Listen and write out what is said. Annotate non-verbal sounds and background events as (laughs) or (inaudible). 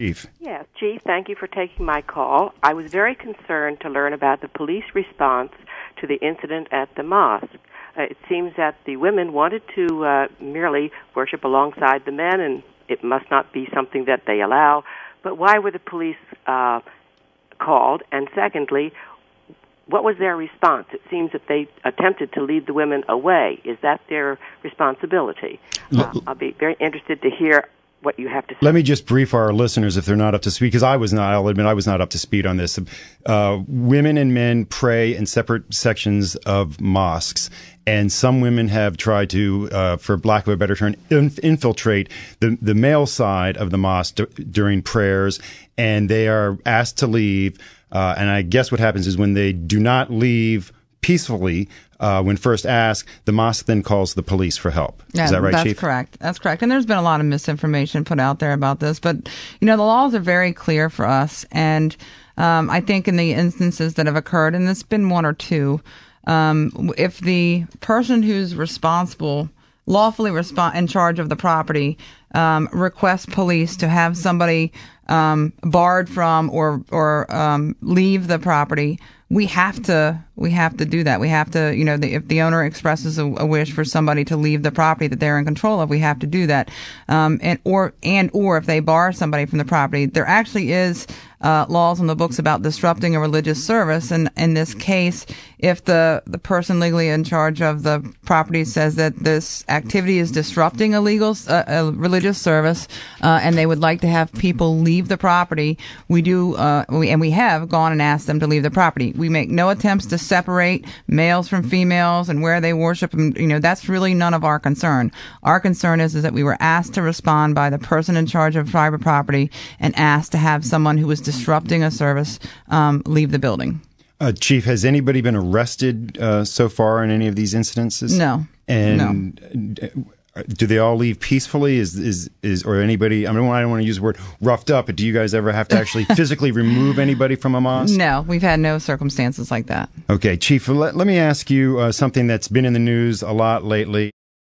Chief. Yes, Chief, thank you for taking my call. I was very concerned to learn about the police response to the incident at the mosque. Uh, it seems that the women wanted to uh, merely worship alongside the men, and it must not be something that they allow. But why were the police uh, called? And secondly, what was their response? It seems that they attempted to lead the women away. Is that their responsibility? Uh, I'll be very interested to hear what you have to say. Let me just brief our listeners if they're not up to speed, because I was not, I'll admit, I was not up to speed on this. Uh, women and men pray in separate sections of mosques. And some women have tried to, uh, for lack of a better term, inf- infiltrate the, the male side of the mosque d- during prayers. And they are asked to leave. Uh, and I guess what happens is when they do not leave peacefully, uh, when first asked, the mosque then calls the police for help. Yeah, Is that right, that's Chief? correct. That's correct. And there's been a lot of misinformation put out there about this, but you know the laws are very clear for us, and um, I think in the instances that have occurred, and it's been one or two, um, if the person who's responsible, lawfully respond in charge of the property, um, requests police to have somebody um, barred from or or um, leave the property, we have to we have to do that. We have to, you know, the, if the owner expresses a, a, wish for somebody to leave the property that they're in control of, we have to do that. Um, and or and or if they bar somebody from the property, there actually is uh, laws on the books about disrupting a religious service. And in this case, if the the person legally in charge of the property says that this activity is disrupting a legal uh, a religious service, uh, and they would like to have people leave the property, we do, uh, we, and we have gone and asked them to leave the property. We make no attempts to separate males from females and where they worship. And, you know, that's really none of our concern. Our concern is, is that we were asked to respond by the person in charge of private property and asked to have someone who was disrupting a service um, leave the building. Uh, Chief, has anybody been arrested uh, so far in any of these incidences? No. And no. do they all leave peacefully? Is is is or anybody? I mean, I don't want to use the word roughed up, but do you guys ever have to actually (laughs) physically remove anybody from a mosque? No, we've had no circumstances like that. Okay, Chief. Let, let me ask you uh, something that's been in the news a lot lately.